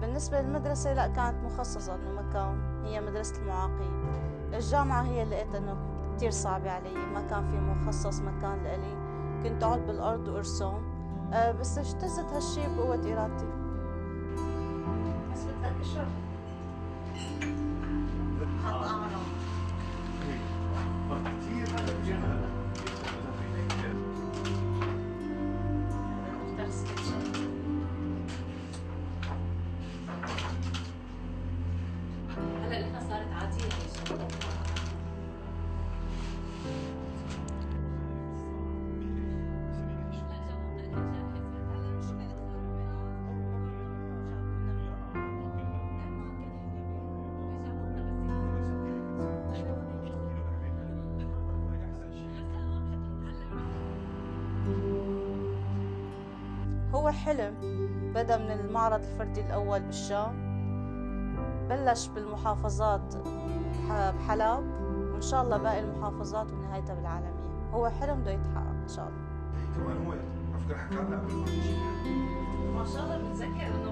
بالنسبة للمدرسة لا كانت مخصصة إنه مكان هي مدرسة المعاقين. الجامعة هي اللي لقيت إنه كتير صعبة علي ما كان في مخصص مكان لإلي. كنت أقعد بالأرض وأرسم. أه بس اجتزت هالشي بقوة إرادتي. بس بدك اشرب هو حلم بدأ من المعرض الفردي الأول بالشام. بلش بالمحافظات بح- بحلب وإن شاء الله باقي المحافظات ونهايتها بالعالمية. هو حلم بده يتحقق إن شاء الله. كمان هو على فكره حكى ما شاء الله بتذكر إنه.